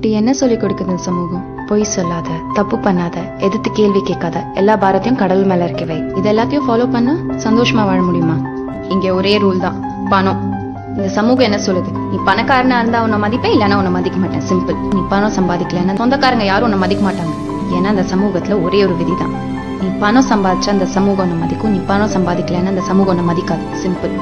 இப்படி என்ன சொல்லி கொடுக்குது இந்த சமூகம்? பொய் சொல்லாத தப்பு பண்ணாத எதிர்த்து கேள்வி கேட்காத எல்லா பாரத்தையும் கடல் மேல இருக்கவை வை. இது எல்லாத்தையும் ஃபாலோ பண்ண சந்தோஷமா வாழ முடியுமா? இங்க ஒரே ரூல் தான் பணம். இந்த சமூகம் என்ன சொல்லுது? நீ பணக்காரனா இருந்தா உன்னை மதிப்பேன் இல்லைன்னா உன்னை மதிக்க மாட்டேன். சிம்பிள் நீ பணம் சம்பாதிக்கலன்னா சொந்தக்காரங்க யாரும் உன்னை மதிக்க மாட்டாங்க. ஏன்னா அந்த சமூகத்துல ஒரே ஒரு விதி தான். நீ பணம் சம்பாதிச்சா அந்த சமூகம் உன்னை மதிக்கும் நீ பணம் சம்பாதிக்கலன்னா அந்த சமூகம் உன்னை மதிக்காது. சிம்பிள்